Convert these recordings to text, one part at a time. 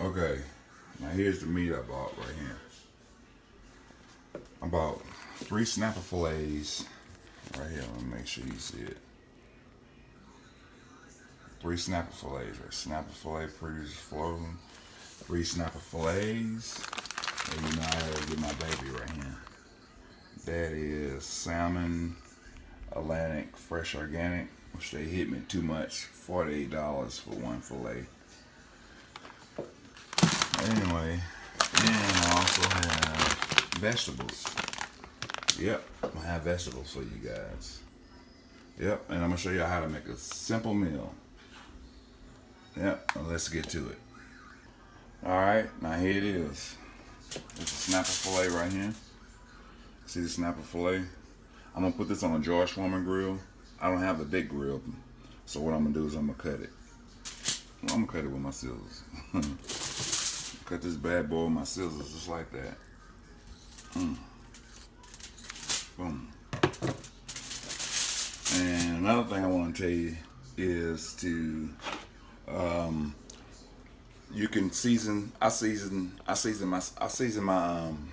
Okay, now here's the meat I bought right here. I bought three snapper fillets right here. Let me make sure you see it. Three snapper fillets, right? Snapper fillet produces floating. Three snapper fillets. And you know I gotta get my baby right here. That is salmon Atlantic fresh organic, which they hit me too much. $48 for one fillet. Anyway, and I also have vegetables. Yep, I have vegetables for you guys. Yep, and I'm gonna show you how to make a simple meal. Yep, let's get to it. All right, now here it is. It's a snapper fillet right here. See the snapper fillet? I'm gonna put this on a George Foreman grill. I don't have a big grill, so what I'm gonna do is I'm gonna cut it. Well, I'm gonna cut it with my scissors. cut this bad boy with my scissors just like that. Mm. Boom. And another thing I want to tell you is to um, you can season. I season. I season my. I season my. Um,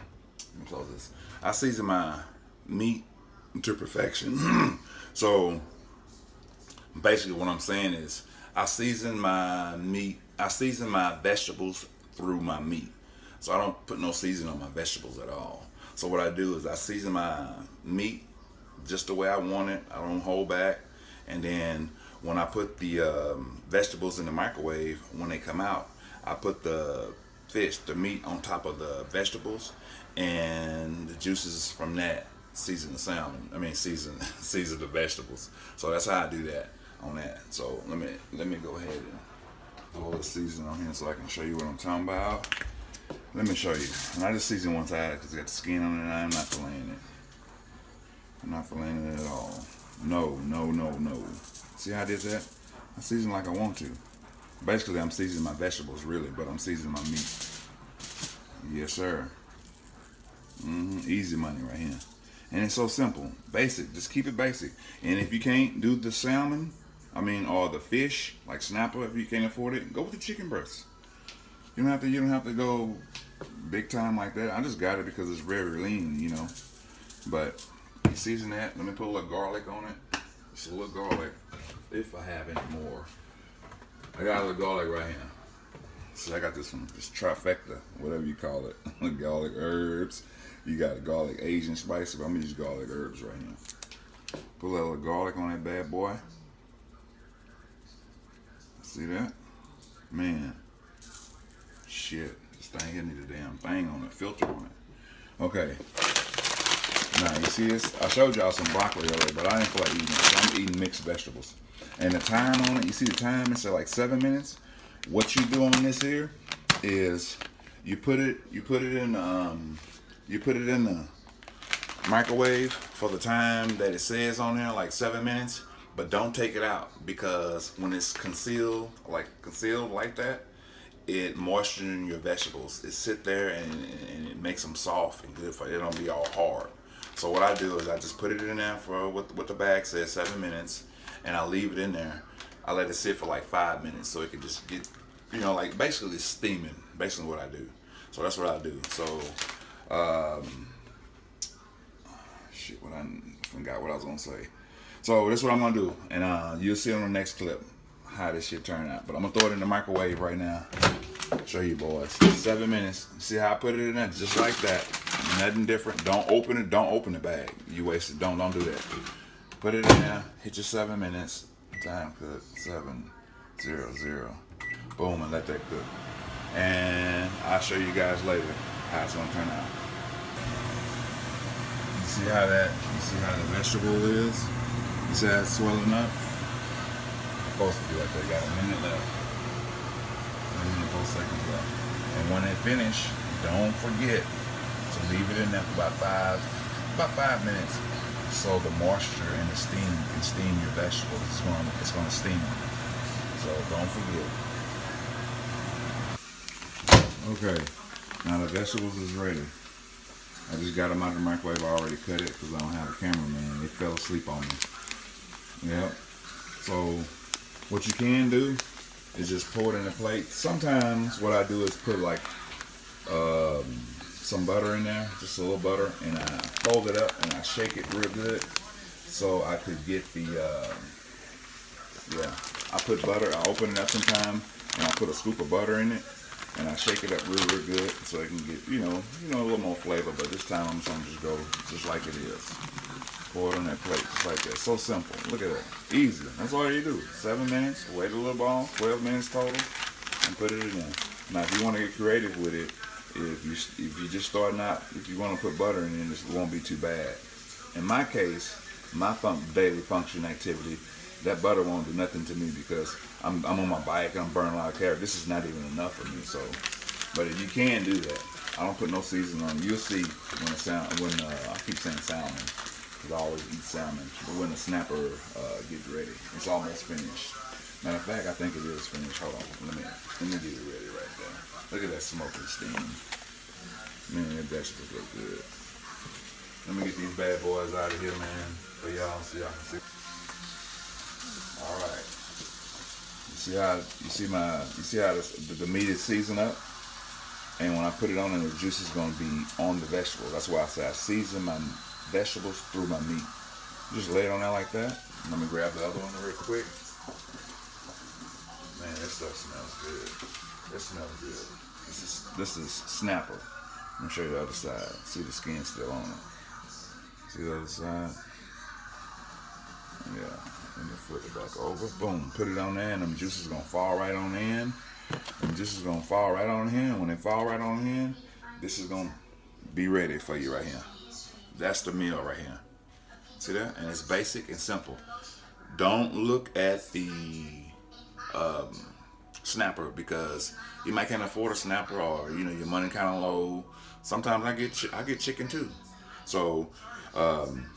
let me close this. I season my meat to perfection. so basically, what I'm saying is, I season my meat. I season my vegetables through my meat. So I don't put no seasoning on my vegetables at all. So what I do is I season my meat just the way I want it. I don't hold back. And then when I put the um, vegetables in the microwave, when they come out, I put the fish, the meat on top of the vegetables, and the juices from that season the salmon. I mean, season season the vegetables. So that's how I do that on that. So let me let me go ahead and all the seasoning on here so I can show you what I'm talking about. Let me show you. And I just season one side because it's got the skin on it and I'm not filleting it. I'm not filleting it at all. No, no, no, no. See how I did that? I season like I want to. Basically, I'm seasoning my vegetables, really, but I'm seasoning my meat. Yes, sir. Mm -hmm. Easy money right here. And it's so simple. Basic. Just keep it basic. And if you can't do the salmon, I mean, or the fish, like snapper, if you can't afford it, go with the chicken breasts. You don't have to. You don't have to go big time like that. I just got it because it's very lean, you know. But you season that. Let me put a little garlic on it. Just a little garlic, if I have any more. I got a little garlic right here. See, I got this one, this trifecta, whatever you call it. garlic herbs. You got a garlic Asian spice, but I'm gonna use garlic herbs right here. Put a little garlic on that bad boy. See that? Man. Shit. This thing here need a damn thing on it, filter on it. Okay. Now you see this? I showed y'all some broccoli earlier, but I didn't feel like eating it, so I'm eating mixed vegetables. And the time on it, you see the time? It's like seven minutes. What you do on this here is you put it, you put it in, um, you put it in the microwave for the time that it says on there, like seven minutes. But don't take it out because when it's concealed, like concealed like that, it moistures your vegetables. It sit there and, and, it makes them soft and good for it. It don't be all hard. So what I do is I just put it in there for what, what the bag says, seven minutes, and I leave it in there. I let it sit for like five minutes so it can just get, you know, like basically steaming. Basically what I do. So that's what I do. So, um, shit, what I forgot what I was gonna say. So that's what I'm gonna do, and uh, you'll see on the next clip how this shit turn out. But I'm gonna throw it in the microwave right now. Show you boys. Seven minutes. See how I put it in there? Just like that. Nothing different. Don't open it. Don't open the bag. You wasted. Don't don't do that. Put it in there. Hit your seven minutes. Time cook. Seven zero zero. Boom and let that cook. And I'll show you guys later how it's gonna turn out. You see how that? You see how the vegetable is? How it's swelling up? supposed to be like that. Got a minute left. A minute four seconds left. And when they finish, don't forget to leave it in there for about five, about five minutes, so the moisture and the steam can steam your vegetables. It's going, it's going to steam. So don't forget. Okay, now the vegetables is ready. I just got them out of the microwave. I already cut it because I don't have a cameraman. They fell asleep on me. Yep. So what you can do is just pour it in a plate. Sometimes what I do is put like um, some butter in there, just a little butter, and I fold it up and I shake it real good so I could get the, uh, yeah, I put butter, I open it up sometime and I put a scoop of butter in it and I shake it up real, real good so I can get, you know, you know, a little more flavor, but this time I'm just gonna just go just like it is. Pour it on that plate, just like that. So simple. Look at that. Easy. That's all you do. Seven minutes, wait a little ball, 12 minutes total, and put it in. Now, if you want to get creative with it, if you if you just starting out, if you want to put butter in it, it won't be too bad. In my case, my fun, daily function activity, that butter won't do nothing to me because I'm, I'm on my bike I'm burning a lot of calories. This is not even enough for me. So, but if you can do that, I don't put no seasoning on. You'll see when the sound when uh, I keep saying salmon I always eat salmon. But when the snapper uh, gets ready, it's almost finished. Matter of fact, I think it is finished. Hold on, let me let me get it ready right there. Look at that smoking steam. Man, that vegetables look good. Let me get these bad boys out of here, man, for y'all so y'all can see. All right. You see how you see my you see how this, the, the meat is seasoned up, and when I put it on, and the juice is going to be on the vegetables. That's why I say I season my vegetables through my meat. Just lay it on there like that. Let me grab the other one real quick. Man, this stuff smells good. It smells good. This is this is snapper. Let me show you the other side. See the skin still on it. See the other side? Yeah. Let me flip it back over. Boom. Put it on there and them juices gonna fall right on in. Them juices gonna fall right on in. When they fall right on in, this is gonna be ready for you right here. That's the meal right here. See that? And it's basic and simple. Don't look at the um, snapper because you might can't afford a snapper or you know your money kind of low. Sometimes I get I get chicken too. So, um,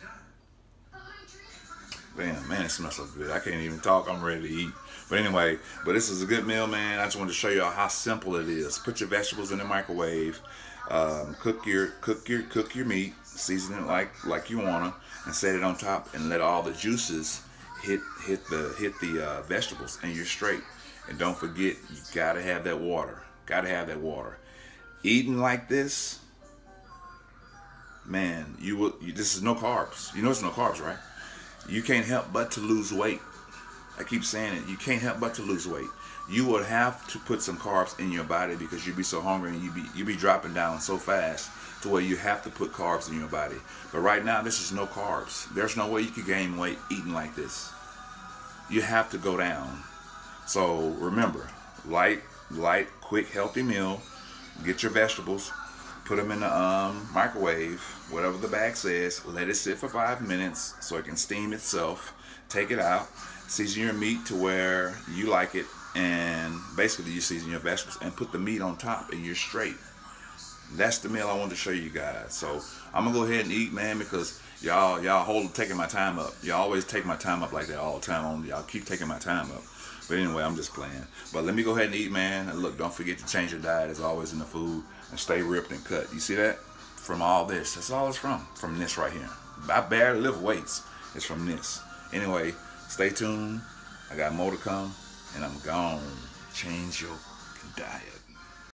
man, man, it smells so good. I can't even talk. I'm ready to eat. But anyway, but this is a good meal, man. I just wanted to show you how simple it is. Put your vegetables in the microwave. Um, cook your cook your cook your meat. Season it like like you wanna, and set it on top, and let all the juices hit hit the hit the uh, vegetables, and you're straight. And don't forget, you gotta have that water. Gotta have that water. Eating like this, man, you will. You, this is no carbs. You know it's no carbs, right? You can't help but to lose weight. I keep saying it. You can't help but to lose weight. You would have to put some carbs in your body because you'd be so hungry and you be you be dropping down so fast to where you have to put carbs in your body. But right now, this is no carbs. There's no way you could gain weight eating like this. You have to go down. So remember, light, light, quick, healthy meal. Get your vegetables, put them in the um, microwave, whatever the bag says. Let it sit for five minutes so it can steam itself. Take it out. Season your meat to where you like it, and basically you season your vegetables and put the meat on top, and you're straight. That's the meal I wanted to show you guys. So I'm gonna go ahead and eat, man, because y'all y'all hold taking my time up. Y'all always take my time up like that all the time. Y'all keep taking my time up. But anyway, I'm just playing. But let me go ahead and eat, man. And look, don't forget to change your diet as always in the food and stay ripped and cut. You see that? From all this. That's all it's from. From this right here. I barely lift weights. It's from this. Anyway, stay tuned. I got more to come. And I'm gone. Change your diet.